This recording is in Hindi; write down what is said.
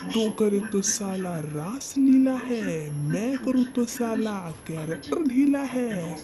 तो तू करे तो साला रास लीला है मैं करूँ तो साला कैरेक्टर ढीला है।